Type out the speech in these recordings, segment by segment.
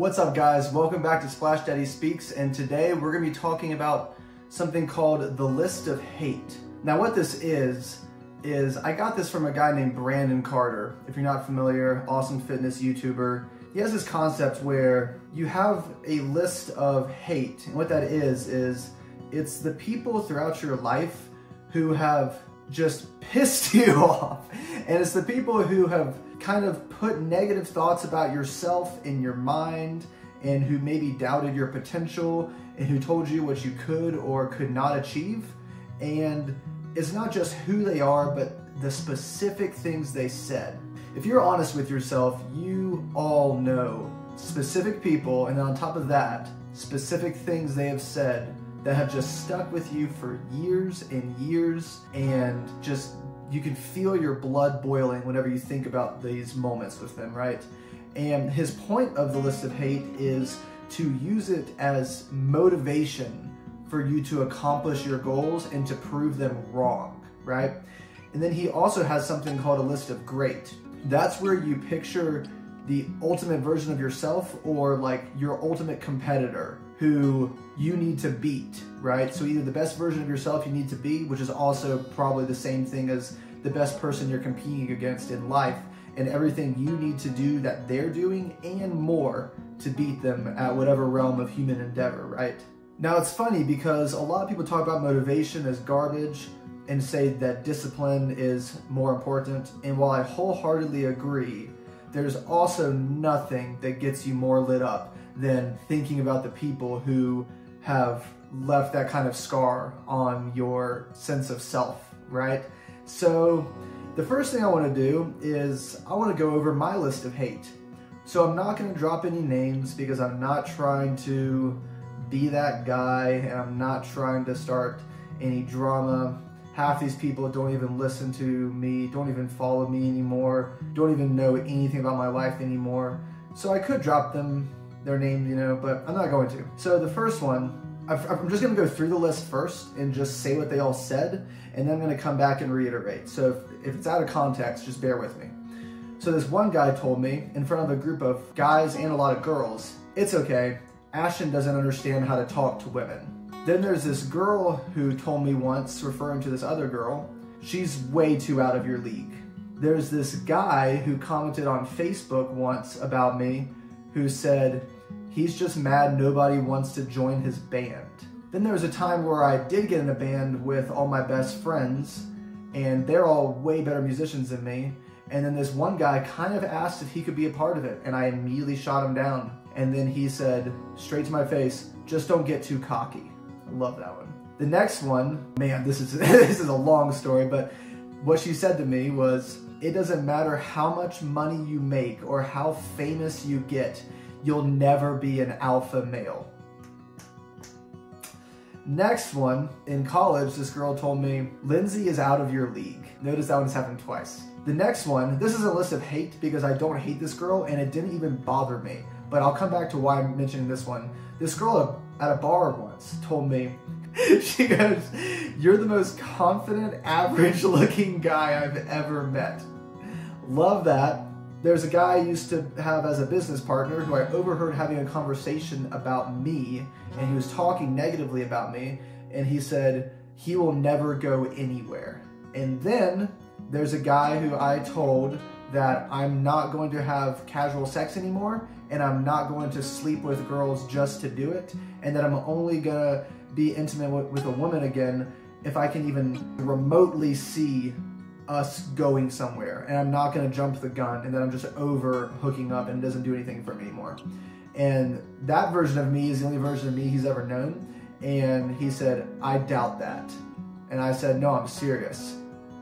What's up guys? Welcome back to Splash Daddy Speaks and today we're going to be talking about something called the list of hate. Now what this is, is I got this from a guy named Brandon Carter. If you're not familiar, awesome fitness YouTuber. He has this concept where you have a list of hate. And what that is, is it's the people throughout your life who have just pissed you off. And it's the people who have kind of put negative thoughts about yourself in your mind and who maybe doubted your potential and who told you what you could or could not achieve. And it's not just who they are, but the specific things they said. If you're honest with yourself, you all know specific people, and on top of that, specific things they have said that have just stuck with you for years and years and just you can feel your blood boiling whenever you think about these moments with them, right? And his point of the list of hate is to use it as motivation for you to accomplish your goals and to prove them wrong, right? And then he also has something called a list of great. That's where you picture the ultimate version of yourself or like your ultimate competitor who you need to beat, right? So either the best version of yourself you need to be, which is also probably the same thing as the best person you're competing against in life, and everything you need to do that they're doing and more to beat them at whatever realm of human endeavor, right? Now it's funny because a lot of people talk about motivation as garbage and say that discipline is more important. And while I wholeheartedly agree, there's also nothing that gets you more lit up than thinking about the people who have left that kind of scar on your sense of self, right? So the first thing I want to do is I want to go over my list of hate. So I'm not going to drop any names because I'm not trying to be that guy and I'm not trying to start any drama. Half these people don't even listen to me, don't even follow me anymore, don't even know anything about my life anymore. So I could drop them their names, you know, but I'm not going to. So the first one, I'm just going to go through the list first and just say what they all said, and then I'm going to come back and reiterate. So if, if it's out of context, just bear with me. So this one guy told me in front of a group of guys and a lot of girls, it's okay, Ashton doesn't understand how to talk to women. Then there's this girl who told me once, referring to this other girl, she's way too out of your league. There's this guy who commented on Facebook once about me who said, he's just mad nobody wants to join his band. Then there was a time where I did get in a band with all my best friends, and they're all way better musicians than me. And then this one guy kind of asked if he could be a part of it, and I immediately shot him down. And then he said, straight to my face, just don't get too cocky. I love that one. The next one, man, this is this is a long story, but what she said to me was, it doesn't matter how much money you make or how famous you get, you'll never be an alpha male. Next one, in college, this girl told me, Lindsay is out of your league. Notice that one's happened twice. The next one, this is a list of hate because I don't hate this girl and it didn't even bother me. But I'll come back to why I'm mentioning this one. This girl at a bar once told me, she goes, You're the most confident, average looking guy I've ever met. Love that. There's a guy I used to have as a business partner who I overheard having a conversation about me, and he was talking negatively about me, and he said, He will never go anywhere. And then there's a guy who I told that I'm not going to have casual sex anymore, and I'm not going to sleep with girls just to do it, and that I'm only gonna be intimate with, a woman again if I can even remotely see us going somewhere and I'm not going to jump the gun and then I'm just over hooking up and doesn't do anything for me anymore. And that version of me is the only version of me he's ever known. And he said, I doubt that. And I said, No, I'm serious.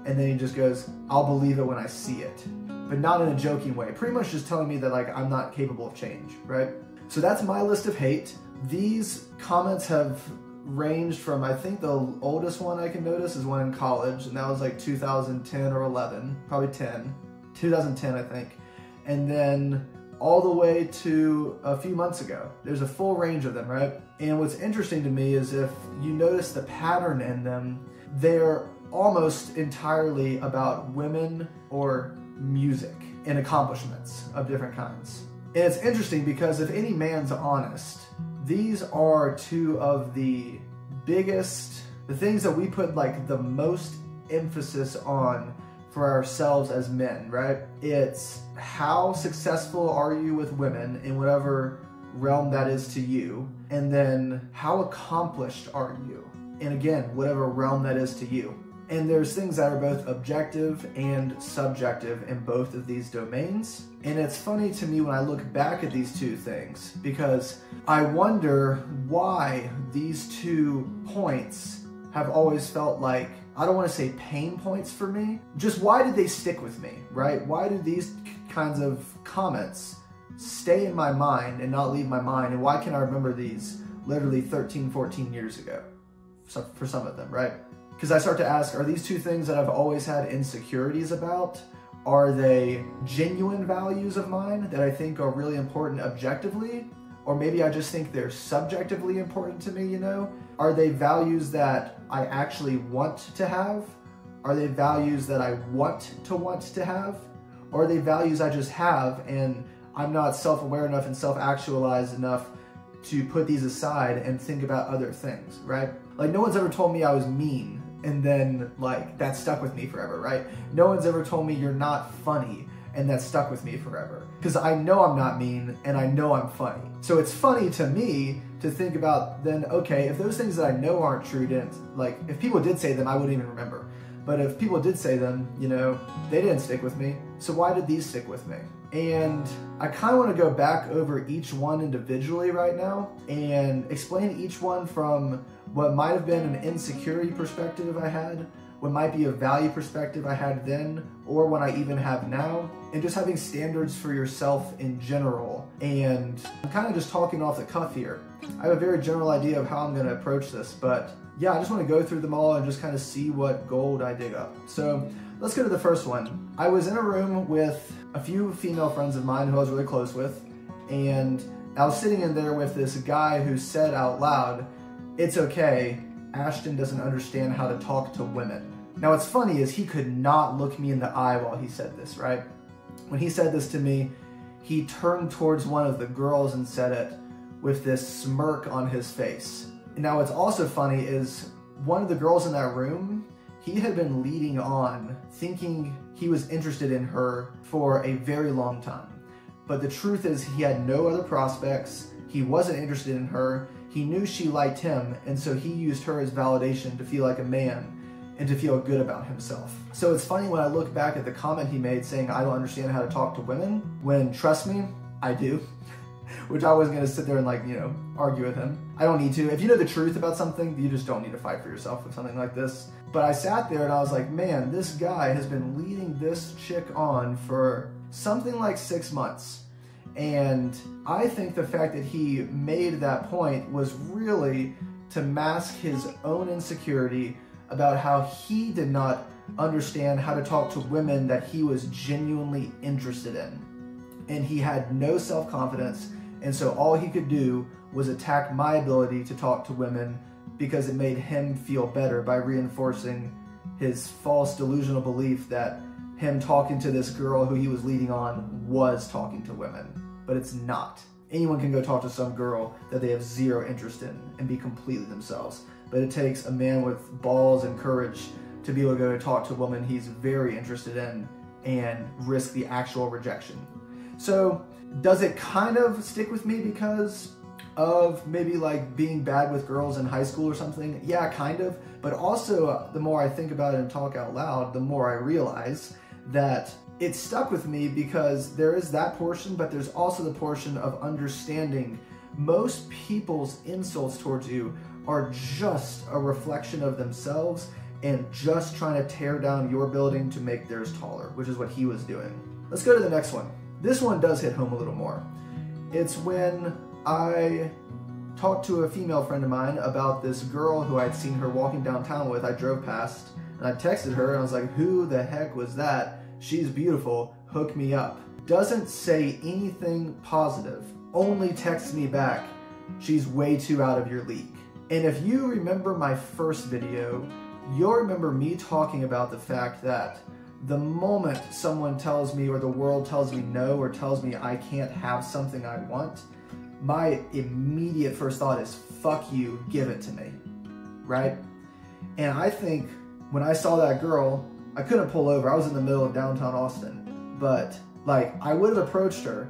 And then he just goes, I'll believe it when I see it. But not in a joking way. Pretty much just telling me that like I'm not capable of change, right? So that's my list of hate. These comments have ranged from I think the oldest one I can notice is one in college, and that was like 2010 or 11, probably 10, 2010 I think, and then all the way to a few months ago. There's a full range of them, right? And what's interesting to me is if you notice the pattern in them, they're almost entirely about women or music and accomplishments of different kinds And it's interesting because if any man's honest, these are two of the biggest, the things that we put like the most emphasis on for ourselves as men, right? It's how successful are you with women in whatever realm that is to you, and then how accomplished are you? And again, whatever realm that is to you. And there's things that are both objective and subjective in both of these domains. And it's funny to me when I look back at these two things because I wonder why these two points have always felt like I don't want to say pain points for me. Just why did they stick with me, right? Why do these kinds of comments stay in my mind and not leave my mind? And why can I remember these literally 13, 14 years ago for some of them, right? Because I start to ask, are these two things that I've always had insecurities about? Are they genuine values of mine that I think are really important objectively? Or maybe I just think they're subjectively important to me, you know? Are they values that I actually want to have? Are they values that I want to want to have? Or are they values I just have and I'm not self aware enough and self actualized enough to put these aside and think about other things, right? Like, no one's ever told me I was mean and then, like, that stuck with me forever, right? No one's ever told me you're not funny and that stuck with me forever. Because I know I'm not mean and I know I'm funny. So it's funny to me to think about then, okay, if those things that I know aren't true didn't, like, if people did say them, I wouldn't even remember. But if people did say them, you know, they didn't stick with me. So why did these stick with me? And I kind of want to go back over each one individually right now and explain each one from what might have been an insecurity perspective I had what might be a value perspective I had then or what I even have now, and just having standards for yourself in general. And I'm kind of just talking off the cuff here. I have a very general idea of how I'm going to approach this, but yeah, I just want to go through them all and just kind of see what gold I dig up. So let's go to the first one. I was in a room with a few female friends of mine who I was really close with, and I was sitting in there with this guy who said out loud, It's okay, Ashton doesn't understand how to talk to women. Now, what's funny is he could not look me in the eye while he said this, right? When he said this to me, he turned towards one of the girls and said it with this smirk on his face. Now, what's also funny is one of the girls in that room, he had been leading on, thinking he was interested in her for a very long time. But the truth is, he had no other prospects. He wasn't interested in her. He knew she liked him, and so he used her as validation to feel like a man and to feel good about himself. So it's funny when I look back at the comment he made saying, I don't understand how to talk to women, when trust me, I do. Which I wasn't gonna sit there and like, you know, argue with him. I don't need to. If you know the truth about something, you just don't need to fight for yourself with something like this. But I sat there and I was like, man, this guy has been leading this chick on for something like six months and I think the fact that he made that point was really to mask his own insecurity about how he did not understand how to talk to women that he was genuinely interested in. And he had no self confidence. And so all he could do was attack my ability to talk to women because it made him feel better by reinforcing his false delusional belief that him talking to this girl who he was leading on was talking to women, but it's not. Anyone can go talk to some girl that they have zero interest in and be completely themselves. But it takes a man with balls and courage to be able to go talk to a woman he's very interested in and risk the actual rejection. So, does it kind of stick with me because of maybe like being bad with girls in high school or something? Yeah, kind of. But also, the more I think about it and talk out loud, the more I realize that it stuck with me because there is that portion, but there's also the portion of understanding most people's insults towards you are just a reflection of themselves and just trying to tear down your building to make theirs taller, which is what he was doing. Let's go to the next one. This one does hit home a little more. It's when I talked to a female friend of mine about this girl who I'd seen her walking downtown with. I drove past and I texted her and I was like, Who the heck was that? She's beautiful, hook me up. Doesn't say anything positive, only texts me back, She's way too out of your league. And if you remember my first video, you'll remember me talking about the fact that the moment someone tells me or the world tells me no or tells me I can't have something I want, my immediate first thought is, fuck you, give it to me. Right? And I think when I saw that girl, I couldn't pull over. I was in the middle of downtown Austin. But like, I would have approached her.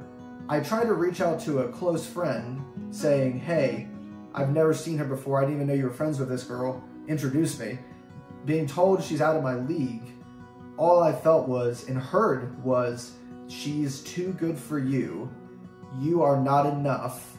I tried to reach out to a close friend saying, hey, I've never seen her before. I didn't even know you were friends with this girl. Introduce me. Being told she's out of my league, all I felt was and heard was, she's too good for you. You are not enough.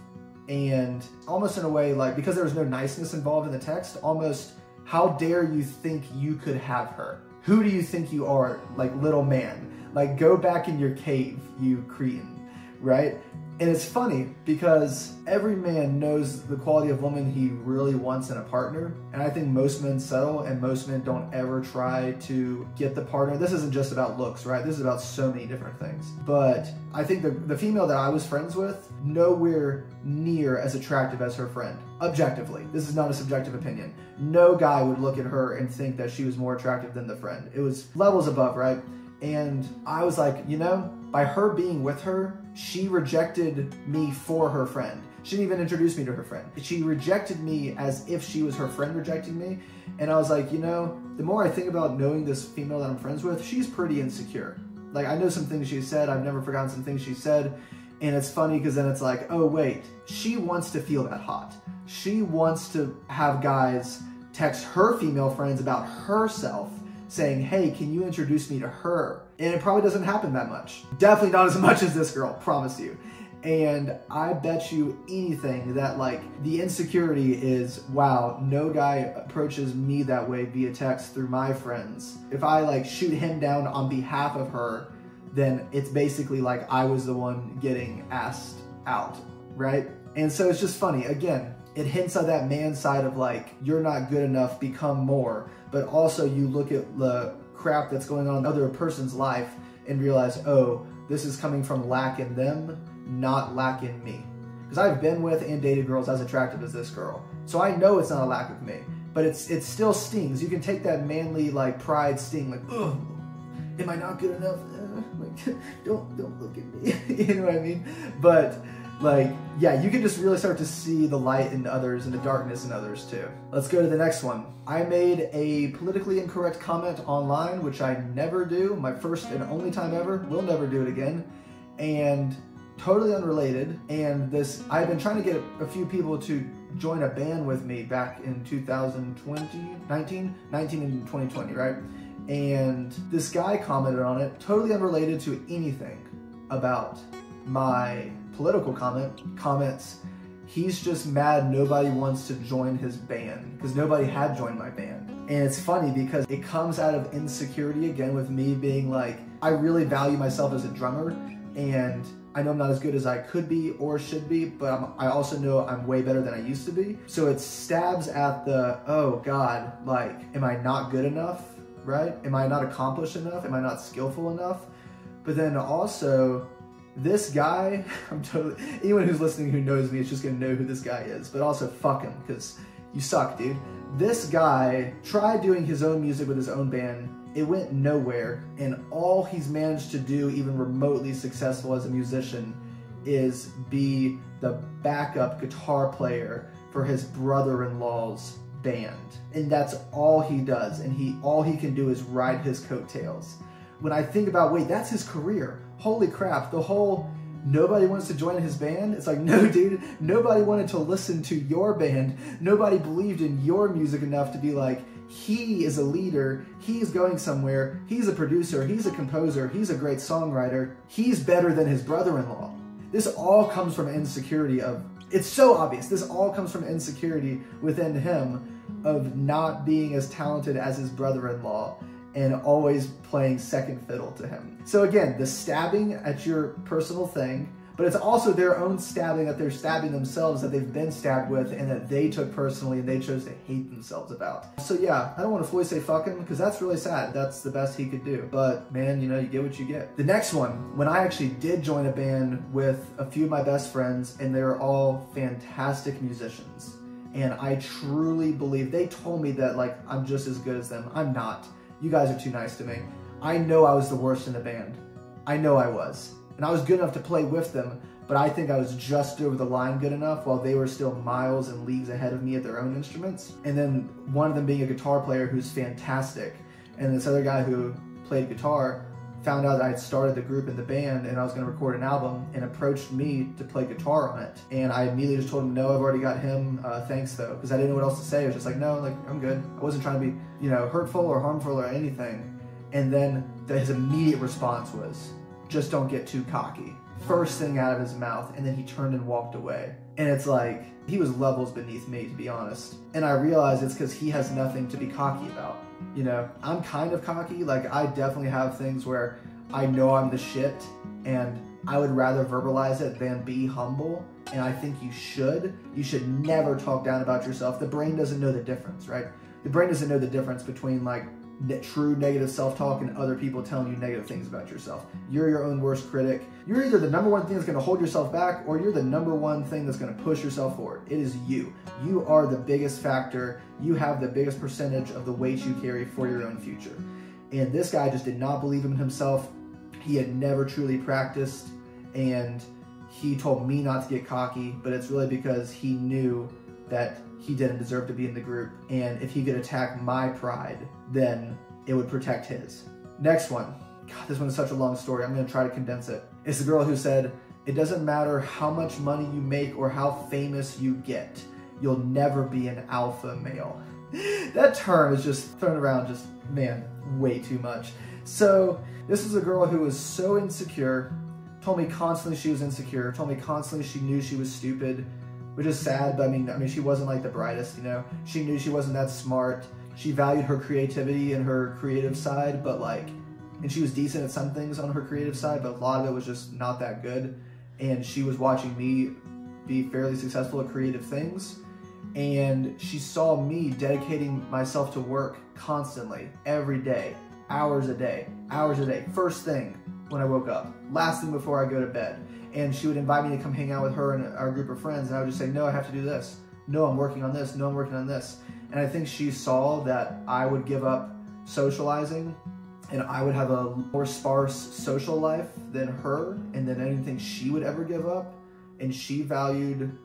And almost in a way, like, because there was no niceness involved in the text, almost, how dare you think you could have her? Who do you think you are, like, little man? Like, go back in your cave, you cretin, right? And it's funny because every man knows the quality of woman he really wants in a partner. And I think most men settle and most men don't ever try to get the partner. This isn't just about looks, right? This is about so many different things. But I think the, the female that I was friends with, nowhere near as attractive as her friend. Objectively. This is not a subjective opinion. No guy would look at her and think that she was more attractive than the friend. It was levels above, right? And I was like, you know, by her being with her, she rejected me for her friend. She didn't even introduce me to her friend. She rejected me as if she was her friend rejecting me. And I was like, you know, the more I think about knowing this female that I'm friends with, she's pretty insecure. Like, I know some things she said, I've never forgotten some things she said. And it's funny because then it's like, oh, wait, she wants to feel that hot. She wants to have guys text her female friends about herself saying, hey, can you introduce me to her? And it probably doesn't happen that much. Definitely not as much as this girl, promise you. And I bet you anything that like the insecurity is, wow, no guy approaches me that way via text through my friends. If I like shoot him down on behalf of her, then it's basically like I was the one getting asked out, right? And so it's just funny. Again, it hints at that man side of like, you're not good enough, become more. But also you look at the crap that's going on in other person's life and realize, oh, this is coming from lack in them, not lack in me. Because I've been with and dated girls as attractive as this girl. So I know it's not a lack of me. But it's it still stings. You can take that manly like pride sting, like, ugh, am I not good enough? Uh, like, don't don't look at me. you know what I mean? But like, yeah, you can just really start to see the light in others and the darkness in others too. Let's go to the next one. I made a politically incorrect comment online, which I never do. My first and only time ever. Will never do it again. And totally unrelated. And this, I've been trying to get a few people to join a band with me back in 2020, 19, 19 and 2020, right? And this guy commented on it, totally unrelated to anything about my political comment comments he's just mad nobody wants to join his band because nobody had joined my band. And it's funny because it comes out of insecurity again with me being like, I really value myself as a drummer and I know I'm not as good as I could be or should be, but I'm, i also know I'm way better than I used to be. So it stabs at the, oh God, like, am I not good enough? Right? Am I not accomplished enough? Am I not skillful enough? But then also, this guy, I'm totally, anyone who's listening who knows me is just gonna know who this guy is, but also fuck him, because you suck, dude. This guy tried doing his own music with his own band. It went nowhere, and all he's managed to do, even remotely successful as a musician, is be the backup guitar player for his brother-in-law's band. And that's all he does, and he all he can do is ride his coattails. When I think about, wait, that's his career holy crap, the whole nobody wants to join his band. It's like, no, dude, nobody wanted to listen to your band. Nobody believed in your music enough to be like, he is a leader, he's going somewhere, he's a producer, he's a composer, he's a great songwriter, he's better than his brother-in-law. This all comes from insecurity of, it's so obvious, this all comes from insecurity within him of not being as talented as his brother-in-law and always playing second fiddle to him. So again, the stabbing at your personal thing, but it's also their own stabbing that they're stabbing themselves that they've been stabbed with and that they took personally and they chose to hate themselves about. So yeah, I don't want to fully say fuck him because that's really sad. That's the best he could do. But man, you know, you get what you get. The next one, when I actually did join a band with a few of my best friends and they're all fantastic musicians. And I truly believe, they told me that like I'm just as good as them. I'm not you guys are too nice to me. I know I was the worst in the band. I know I was. And I was good enough to play with them, but I think I was just over the line good enough while they were still miles and leagues ahead of me at their own instruments. And then one of them being a guitar player who's fantastic, and this other guy who played guitar found out that I had started the group and the band and I was going to record an album and approached me to play guitar on it. And I immediately just told him, no, I've already got him. Uh, thanks though, because I didn't know what else to say. I was just like, no, like I'm good. I wasn't trying to be, you know, hurtful or harmful or anything. And then his immediate response was, just don't get too cocky first thing out of his mouth and then he turned and walked away. And it's like, he was levels beneath me, to be honest. And I realize it's because he has nothing to be cocky about. You know, I'm kind of cocky. Like, I definitely have things where I know I'm the shit and I would rather verbalize it than be humble. And I think you should. You should never talk down about yourself. The brain doesn't know the difference, right? The brain doesn't know the difference between like true negative self-talk and other people telling you negative things about yourself. You're your own worst critic. You're either the number one thing that's going to hold yourself back or you're the number one thing that's going to push yourself forward. It is you. You are the biggest factor. You have the biggest percentage of the weight you carry for your own future. And this guy just did not believe in himself. He had never truly practiced and he told me not to get cocky, but it's really because he knew that he didn't deserve to be in the group. And if he could attack my pride, then it would protect his. Next one. God, this one is such a long story. I'm going to try to condense it. It's the girl who said, It doesn't matter how much money you make or how famous you get, you'll never be an alpha male. that term is just thrown around, just, man, way too much. So, this is a girl who was so insecure, told me constantly she was insecure, told me constantly she knew she was stupid, which is sad. But I mean, I mean, she wasn't like the brightest, you know. She knew she wasn't that smart. She valued her creativity and her creative side, but like, and she was decent at some things on her creative side, but a lot of it was just not that good. And she was watching me be fairly successful at creative things, and she saw me dedicating myself to work constantly, every day, hours a day, hours a day. First thing when I woke up, last thing before I go to bed and she would invite me to come hang out with her and our group of friends and I would just say, no, I have to do this. No, I'm working on this. No, I'm working on this. And I think she saw that I would give up socializing and I would have a more sparse social life than her and than anything she would ever give up. And she valued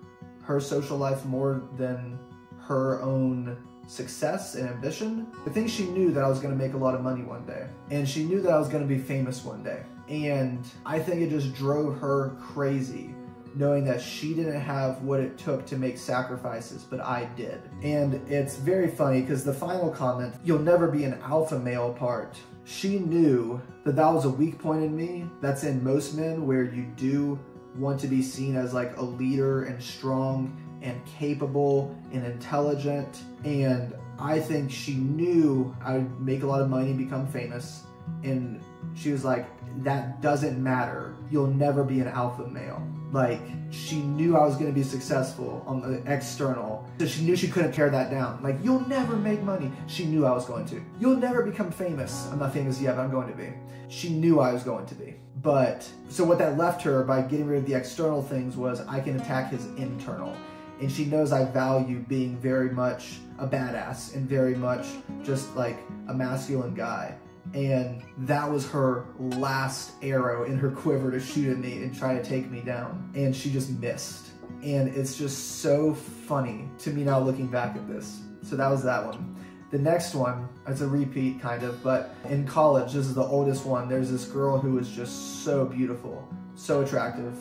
her social life more than her own success and ambition. I think she knew that I was going to make a lot of money one day. And she knew that I was going to be famous one day. And I think it just drove her crazy knowing that she didn't have what it took to make sacrifices, but I did. And it's very funny because the final comment, you'll never be an alpha male part. She knew that that was a weak point in me. That's in most men where you do want to be seen as like a leader and strong and capable and intelligent. And I think she knew I would make a lot of money and become famous. And she was like, that doesn't matter. You'll never be an alpha male. Like, she knew I was going to be successful on the external. So she knew she couldn't tear that down. Like, you'll never make money. She knew I was going to. You'll never become famous. I'm not famous yet, but I'm going to be. She knew I was going to be. But, so what that left her by getting rid of the external things was I can attack his internal. And she knows I value being very much a badass and very much just like a masculine guy and that was her last arrow in her quiver to shoot at me and try to take me down. And she just missed. And it's just so funny to me now looking back at this. So that was that one. The next one, it's a repeat kind of, but in college, this is the oldest one. There's this girl who was just so beautiful, so attractive,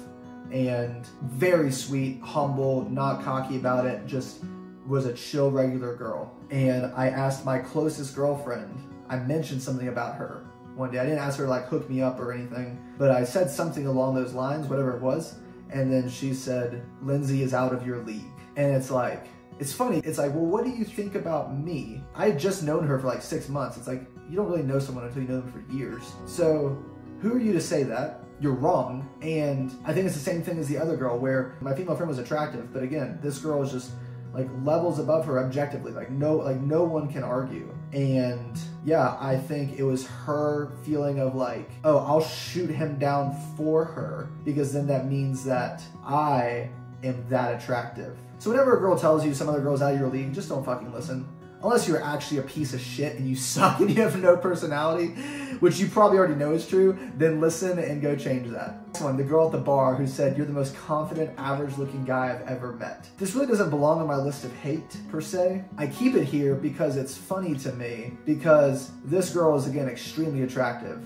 and very sweet, humble, not cocky about it, just was a chill, regular girl. And I asked my closest girlfriend I mentioned something about her one day. I didn't ask her to like hook me up or anything, but I said something along those lines, whatever it was. And then she said, Lindsay is out of your league. And it's like, it's funny. It's like, well, what do you think about me? I had just known her for like six months. It's like, you don't really know someone until you know them for years. So who are you to say that? You're wrong. And I think it's the same thing as the other girl where my female friend was attractive, but again, this girl is just like levels above her objectively. Like no like no one can argue. And yeah, I think it was her feeling of like, oh, I'll shoot him down for her because then that means that I am that attractive. So whenever a girl tells you some other girl's out of your league, just don't fucking listen. Unless you're actually a piece of shit and you suck and you have no personality, which you probably already know is true, then listen and go change that. One, the girl at the bar who said, you're the most confident, average looking guy I've ever met. This really doesn't belong on my list of hate per se. I keep it here because it's funny to me because this girl is again extremely attractive.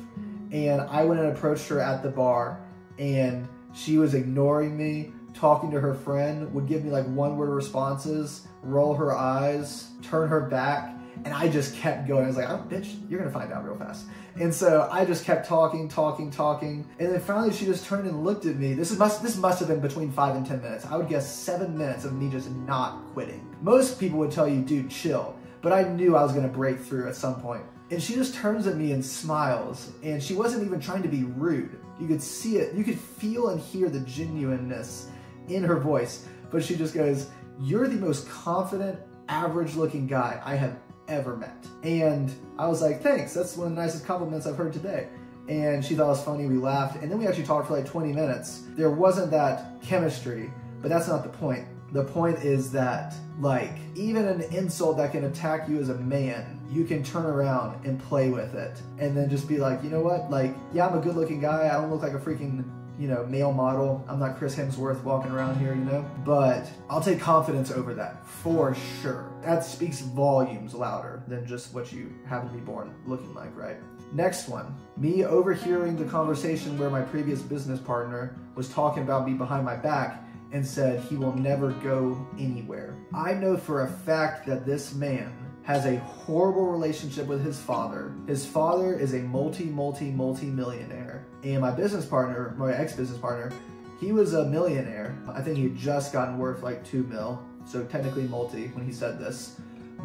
And I went and approached her at the bar and she was ignoring me talking to her friend, would give me like one word responses, roll her eyes, turn her back, and I just kept going. I was like, oh, bitch, you're gonna find out real fast. And so I just kept talking, talking, talking, and then finally she just turned and looked at me. This is must this must have been between five and ten minutes. I would guess seven minutes of me just not quitting. Most people would tell you, dude, chill. But I knew I was gonna break through at some point. And she just turns at me and smiles, and she wasn't even trying to be rude. You could see it, you could feel and hear the genuineness in her voice, but she just goes, You're the most confident, average looking guy I have ever met. And I was like, Thanks, that's one of the nicest compliments I've heard today. And she thought it was funny, we laughed, and then we actually talked for like 20 minutes. There wasn't that chemistry, but that's not the point. The point is that, like, even an insult that can attack you as a man, you can turn around and play with it. And then just be like, you know what? Like, yeah, I'm a good looking guy. I don't look like a freaking you know, male model. I'm not Chris Hemsworth walking around here, you know, but I'll take confidence over that for sure. That speaks volumes louder than just what you happen to be born looking like, right? Next one, me overhearing the conversation where my previous business partner was talking about me behind my back and said he will never go anywhere. I know for a fact that this man has a horrible relationship with his father. His father is a multi, multi, multi millionaire. And my business partner, my ex business partner, he was a millionaire. I think he had just gotten worth like two mil. So technically multi when he said this.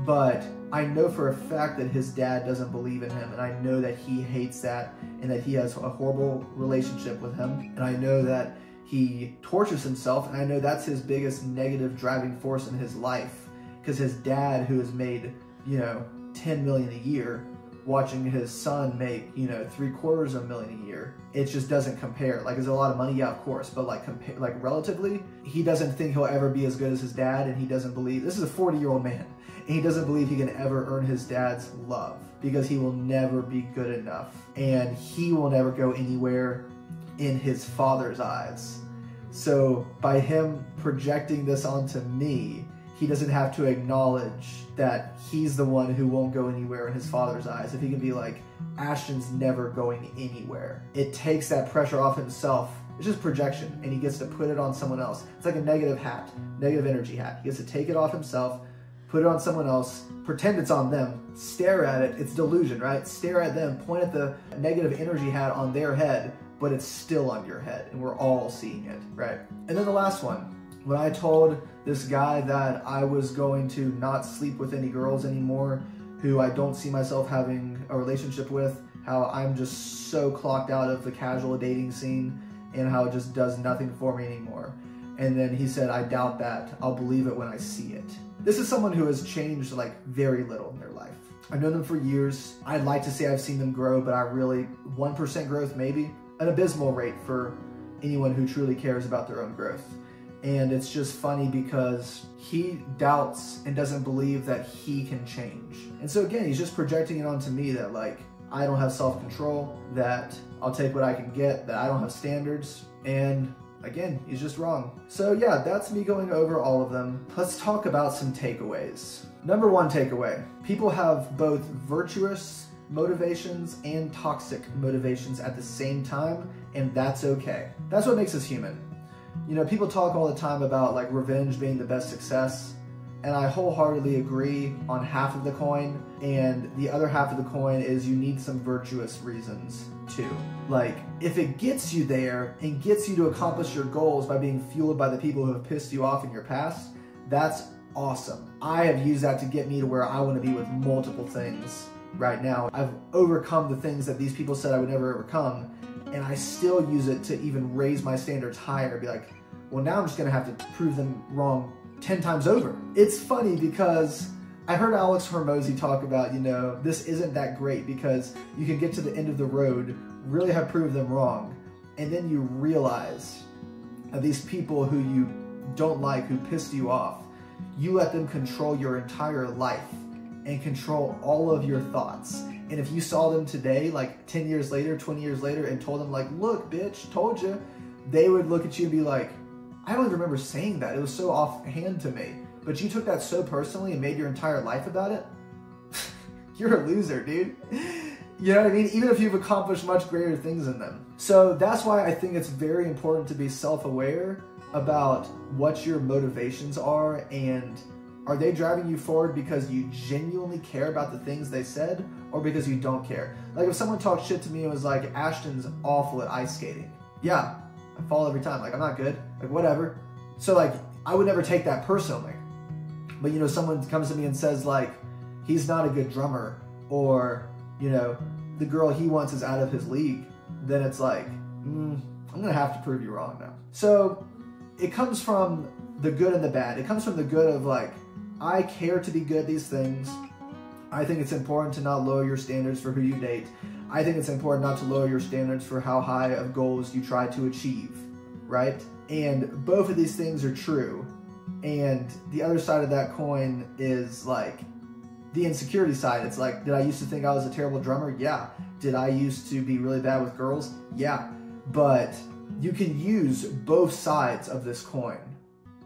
But I know for a fact that his dad doesn't believe in him. And I know that he hates that and that he has a horrible relationship with him. And I know that he tortures himself. And I know that's his biggest negative driving force in his life. Because his dad, who has made you know, 10 million a year, watching his son make, you know, three quarters of a million a year, it just doesn't compare. Like, is a lot of money? Yeah, of course. But like, like relatively, he doesn't think he'll ever be as good as his dad, and he doesn't believe this is a 40 year old man, and he doesn't believe he can ever earn his dad's love because he will never be good enough, and he will never go anywhere in his father's eyes. So by him projecting this onto me, he doesn't have to acknowledge that he's the one who won't go anywhere in his father's eyes. If he can be like, Ashton's never going anywhere, it takes that pressure off himself. It's just projection, and he gets to put it on someone else. It's like a negative hat, negative energy hat. He gets to take it off himself, put it on someone else, pretend it's on them, stare at it. It's delusion, right? Stare at them, point at the negative energy hat on their head, but it's still on your head, and we're all seeing it, right? And then the last one, when I told this guy that I was going to not sleep with any girls anymore who I don't see myself having a relationship with, how I'm just so clocked out of the casual dating scene and how it just does nothing for me anymore. And then he said, I doubt that. I'll believe it when I see it. This is someone who has changed like very little in their life. I've known them for years. I'd like to say I've seen them grow, but I really, 1% growth maybe, an abysmal rate for anyone who truly cares about their own growth. And it's just funny because he doubts and doesn't believe that he can change. And so again, he's just projecting it onto me that like, I don't have self-control, that I'll take what I can get, that I don't have standards, and again, he's just wrong. So yeah, that's me going over all of them. Let's talk about some takeaways. Number one takeaway, people have both virtuous motivations and toxic motivations at the same time, and that's okay. That's what makes us human. You know, people talk all the time about like revenge being the best success, and I wholeheartedly agree on half of the coin, and the other half of the coin is you need some virtuous reasons too. Like, if it gets you there and gets you to accomplish your goals by being fueled by the people who have pissed you off in your past, that's awesome. I have used that to get me to where I want to be with multiple things right now. I've overcome the things that these people said I would never overcome, and I still use it to even raise my standards higher. Be like, well, now I'm just gonna have to prove them wrong 10 times over. It's funny because I heard Alex Hormozi talk about, you know, this isn't that great because you can get to the end of the road, really have proved them wrong, and then you realize that these people who you don't like, who pissed you off, you let them control your entire life and control all of your thoughts. And if you saw them today, like 10 years later, 20 years later, and told them, like, look, bitch, told you, they would look at you and be like, I don't even remember saying that. It was so offhand to me. But you took that so personally and made your entire life about it. You're a loser, dude. You know what I mean? Even if you've accomplished much greater things than them. So that's why I think it's very important to be self aware about what your motivations are and are they driving you forward because you genuinely care about the things they said or because you don't care? Like if someone talked shit to me and was like, Ashton's awful at ice skating. Yeah, I fall every time. Like I'm not good. Like whatever. So like I would never take that personally. But you know, someone comes to me and says like, he's not a good drummer or, you know, the girl he wants is out of his league, then it's like, mm, I'm gonna have to prove you wrong now. So it comes from the good and the bad. It comes from the good of like, I care to be good these things. I think it's important to not lower your standards for who you date. I think it's important not to lower your standards for how high of goals you try to achieve, right? And both of these things are true. And the other side of that coin is like the insecurity side. It's like, did I used to think I was a terrible drummer? Yeah. Did I used to be really bad with girls? Yeah. But you can use both sides of this coin,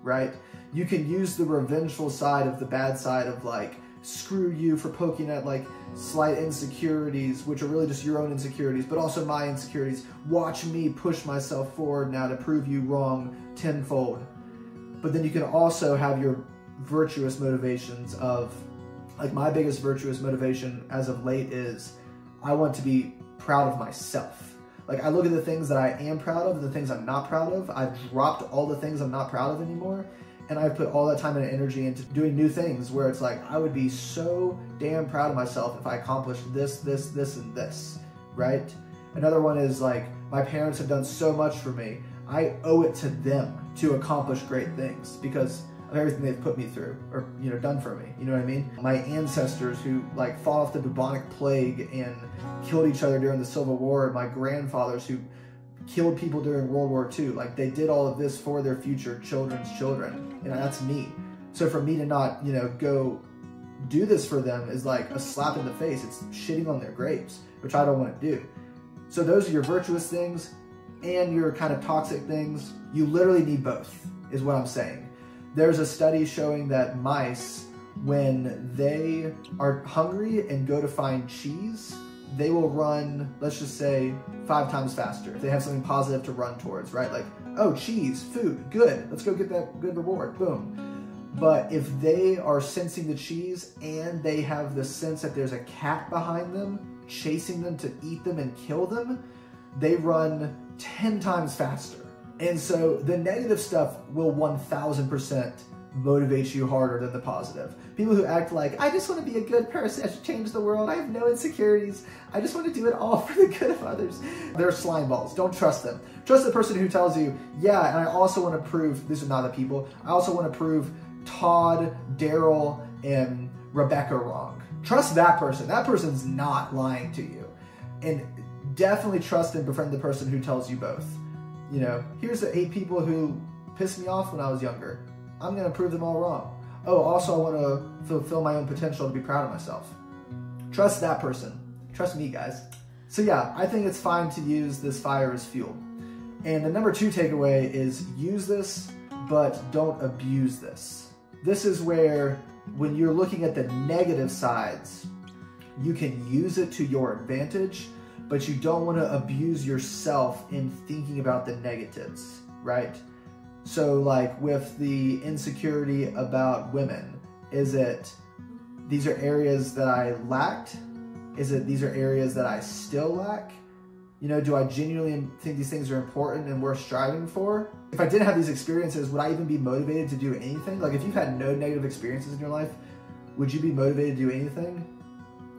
right? You can use the revengeful side of the bad side of like, screw you for poking at like slight insecurities, which are really just your own insecurities, but also my insecurities. Watch me push myself forward now to prove you wrong tenfold. But then you can also have your virtuous motivations of, like, my biggest virtuous motivation as of late is I want to be proud of myself. Like, I look at the things that I am proud of the things I'm not proud of. I've dropped all the things I'm not proud of anymore and I've put all that time and energy into doing new things where it's like I would be so damn proud of myself if I accomplished this, this, this, and this, right? Another one is like my parents have done so much for me. I owe it to them to accomplish great things because of everything they've put me through or you know done for me. You know what I mean? My ancestors who like fought off the bubonic plague and killed each other during the Civil War, my grandfathers who killed people during World War II. Like they did all of this for their future children's children. You know, that's me. So for me to not, you know, go do this for them is like a slap in the face. It's shitting on their graves, which I don't want to do. So those are your virtuous things and your kind of toxic things. You literally need both, is what I'm saying. There's a study showing that mice, when they are hungry and go to find cheese, they will run, let's just say, five times faster if they have something positive to run towards, right? Like, oh, cheese, food, good. Let's go get that good reward. Boom. But if they are sensing the cheese and they have the sense that there's a cat behind them chasing them to eat them and kill them, they run 10 times faster. And so the negative stuff will 1000% motivate you harder than the positive. People who act like, I just want to be a good person, I should change the world, I have no insecurities, I just want to do it all for the good of others. They're slime balls. Don't trust them. Trust the person who tells you, yeah, and I also want to prove, these are not the people, I also want to prove Todd, Daryl, and Rebecca wrong. Trust that person. That person's not lying to you. And definitely trust and befriend the person who tells you both. You know, here's the eight people who pissed me off when I was younger. I'm going to prove them all wrong. Oh, also, I want to fulfill my own potential to be proud of myself. Trust that person. Trust me, guys. So, yeah, I think it's fine to use this fire as fuel. And the number two takeaway is use this, but don't abuse this. This is where, when you're looking at the negative sides, you can use it to your advantage, but you don't want to abuse yourself in thinking about the negatives, right? So, like with the insecurity about women, is it these are areas that I lacked? Is it these are areas that I still lack? You know, do I genuinely think these things are important and worth striving for? If I didn't have these experiences, would I even be motivated to do anything? Like, if you've had no negative experiences in your life, would you be motivated to do anything?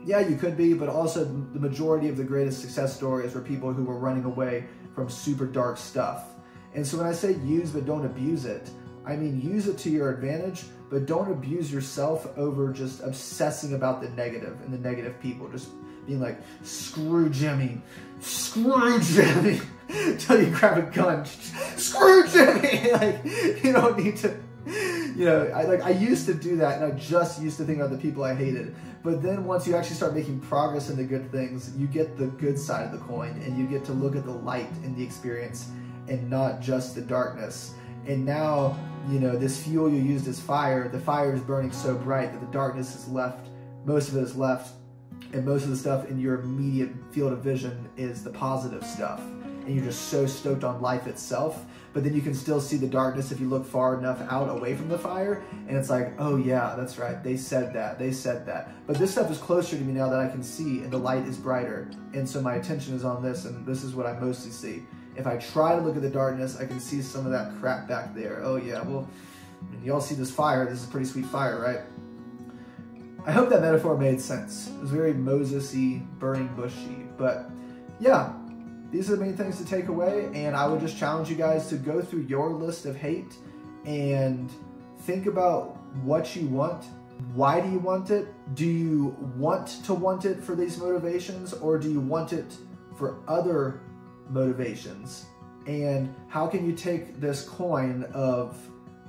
Yeah, you could be, but also the majority of the greatest success stories were people who were running away from super dark stuff and so when I say use but don't abuse it, I mean use it to your advantage, but don't abuse yourself over just obsessing about the negative and the negative people. Just being like, screw Jimmy, screw Jimmy, until you grab a gun, screw Jimmy. like, you don't need to, you know, I like I used to do that, and I just used to think about the people I hated. But then once you actually start making progress in the good things, you get the good side of the coin, and you get to look at the light in the experience, and not just the darkness. And now, you know, this fuel you used as fire, the fire is burning so bright that the darkness is left. Most of it is left, and most of the stuff in your immediate field of vision is the positive stuff and you're just so stoked on life itself. But then you can still see the darkness if you look far enough out away from the fire. And it's like, oh yeah, that's right. They said that. They said that. But this stuff is closer to me now that I can see, and the light is brighter. And so my attention is on this, and this is what I mostly see. If I try to look at the darkness, I can see some of that crap back there. Oh yeah, well, y'all see this fire. This is pretty sweet fire, right? I hope that metaphor made sense. It was very Moses-y, burning bushy. But yeah, these are the main things to take away. And I would just challenge you guys to go through your list of hate and think about what you want. Why do you want it? Do you want to want it for these motivations or do you want it for other motivations? And how can you take this coin of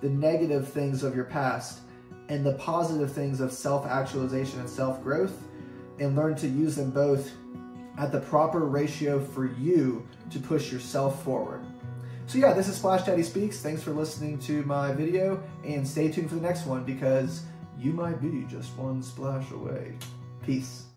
the negative things of your past and the positive things of self actualization and self growth and learn to use them both at the proper ratio for you to push yourself forward. So yeah, this is Splash Daddy Speaks. Thanks for listening to my video and stay tuned for the next one because you might be just one splash away. Peace.